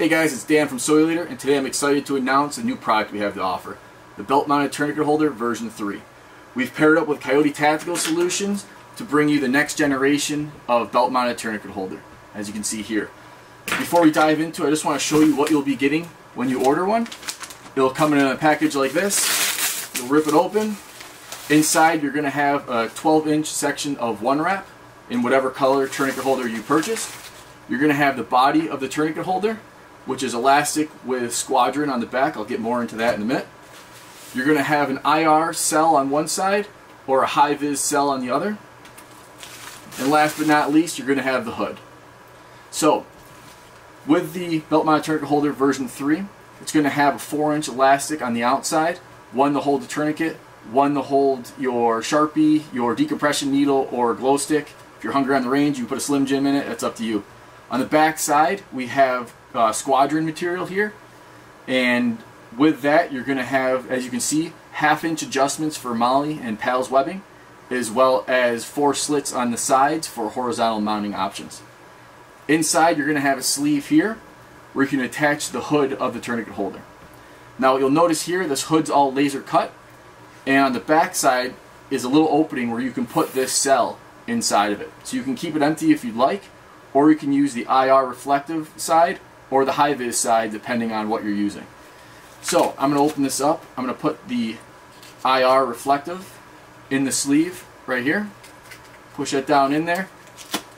Hey guys, it's Dan from Soileater, and today I'm excited to announce a new product we have to offer, the Belt Mounted Tourniquet Holder version 3. We've paired up with Coyote Tactical Solutions to bring you the next generation of belt mounted tourniquet holder, as you can see here. Before we dive into it, I just want to show you what you'll be getting when you order one. It'll come in a package like this. You'll rip it open. Inside you're going to have a 12 inch section of one wrap in whatever color tourniquet holder you purchase. You're going to have the body of the tourniquet holder which is elastic with squadron on the back. I'll get more into that in a minute. You're going to have an IR cell on one side or a high-vis cell on the other. And last but not least, you're going to have the hood. So, with the belt mounted tourniquet holder version 3, it's going to have a 4-inch elastic on the outside, one to hold the tourniquet, one to hold your Sharpie, your decompression needle, or glow stick. If you're hungry on the range, you put a Slim Jim in it, that's up to you. On the back side, we have uh, squadron material here. And with that, you're going to have, as you can see, half inch adjustments for molle and PALS webbing, as well as four slits on the sides for horizontal mounting options. Inside, you're going to have a sleeve here where you can attach the hood of the tourniquet holder. Now, you'll notice here, this hood's all laser cut, and on the back side is a little opening where you can put this cell inside of it. So you can keep it empty if you'd like, or you can use the IR reflective side or the high-vis side depending on what you're using. So I'm going to open this up. I'm going to put the IR reflective in the sleeve right here. Push that down in there,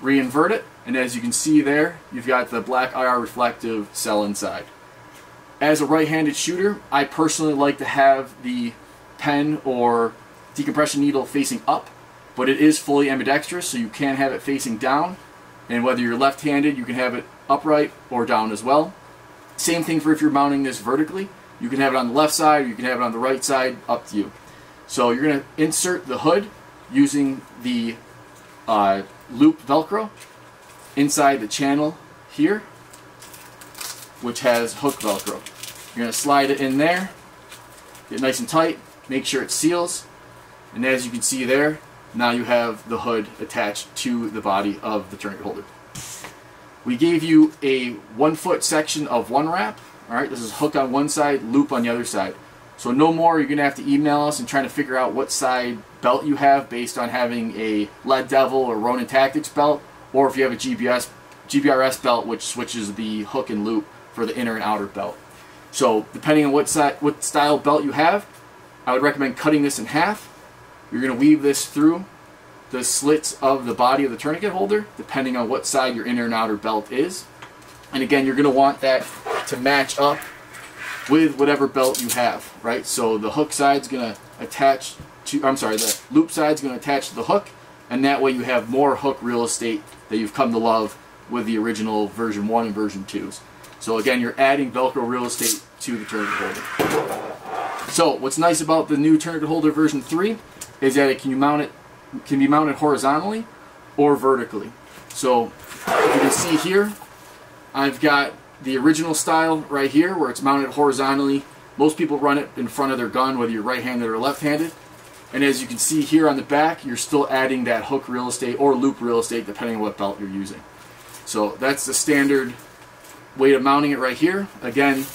reinvert it, and as you can see there, you've got the black IR reflective cell inside. As a right-handed shooter, I personally like to have the pen or decompression needle facing up, but it is fully ambidextrous, so you can have it facing down. And whether you're left-handed, you can have it upright or down as well. Same thing for if you're mounting this vertically. You can have it on the left side, you can have it on the right side, up to you. So you're going to insert the hood using the uh, loop Velcro inside the channel here, which has hook Velcro. You're going to slide it in there, get nice and tight, make sure it seals, and as you can see there, now you have the hood attached to the body of the tourniquet holder. We gave you a one foot section of one wrap. All right, this is hook on one side, loop on the other side. So no more, you're gonna have to email us and trying to figure out what side belt you have based on having a Lead Devil or Ronin Tactics belt, or if you have a GBS, GBRS belt, which switches the hook and loop for the inner and outer belt. So depending on what, side, what style belt you have, I would recommend cutting this in half. You're gonna weave this through the slits of the body of the tourniquet holder, depending on what side your inner and outer belt is. And again, you're going to want that to match up with whatever belt you have, right? So the hook side's going to attach to, I'm sorry, the loop side's going to attach to the hook, and that way you have more hook real estate that you've come to love with the original version 1 and version 2s. So again, you're adding Velcro real estate to the tourniquet holder. So what's nice about the new tourniquet holder version 3 is that it can you mount it can be mounted horizontally or vertically. So you can see here, I've got the original style right here where it's mounted horizontally. Most people run it in front of their gun, whether you're right-handed or left-handed. And as you can see here on the back, you're still adding that hook real estate or loop real estate depending on what belt you're using. So that's the standard way of mounting it right here. Again,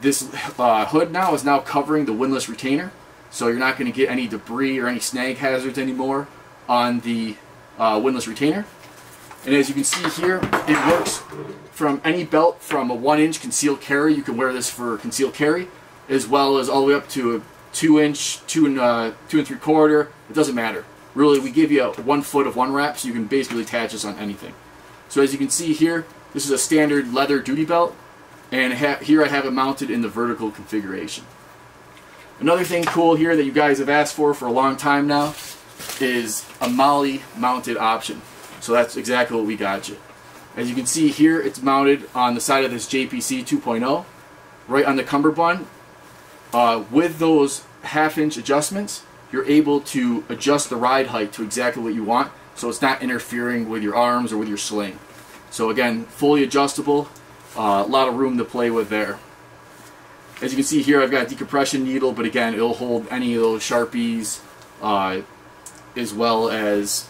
this uh, hood now is now covering the windlass retainer. So you're not going to get any debris or any snag hazards anymore on the uh, windlass retainer. And as you can see here, it works from any belt from a one inch concealed carry. You can wear this for concealed carry, as well as all the way up to a two inch, two and, uh, two and three quarter. It doesn't matter. Really, we give you a one foot of one wrap, so you can basically attach this on anything. So as you can see here, this is a standard leather duty belt, and here I have it mounted in the vertical configuration. Another thing cool here that you guys have asked for for a long time now is a molle mounted option. So that's exactly what we got you. As you can see here, it's mounted on the side of this JPC 2.0, right on the cummerbund. Uh, with those half inch adjustments, you're able to adjust the ride height to exactly what you want, so it's not interfering with your arms or with your sling. So again, fully adjustable, uh, a lot of room to play with there. As you can see here, I've got a decompression needle, but again, it'll hold any of those Sharpies, uh, as well as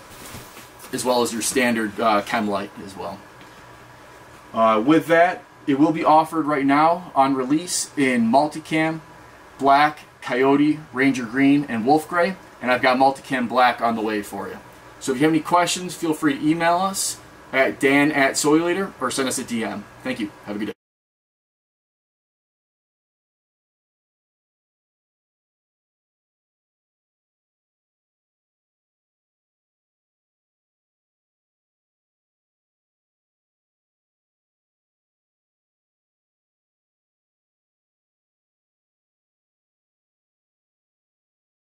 as well as your standard uh, chem light as well. Uh, with that, It will be offered right now on release in multicam, black, coyote, ranger green, and wolf gray. And I've got multicam black on the way for you. So if you have any questions, feel free to email us at dan at Soileater or send us a DM. Thank you. Have a good day.